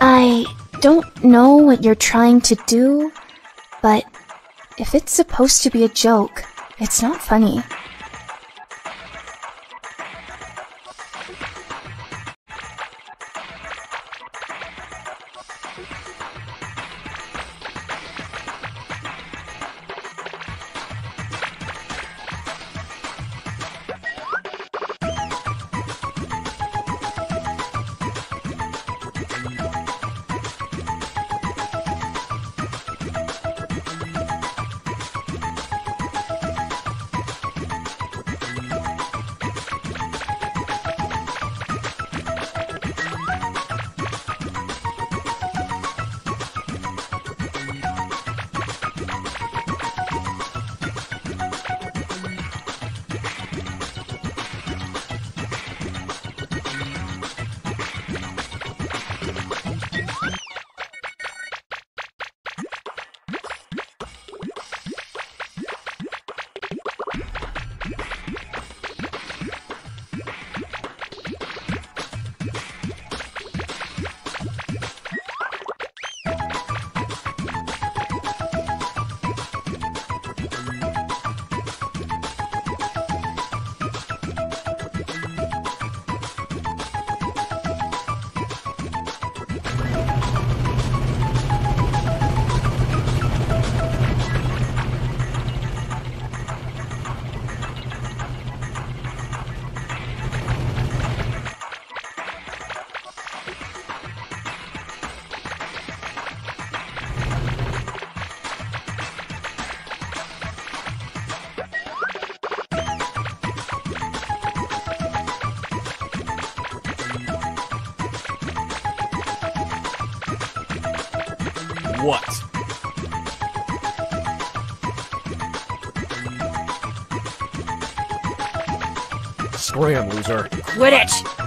I don't know what you're trying to do, but if it's supposed to be a joke, it's not funny. What? Scram, loser. Quit it!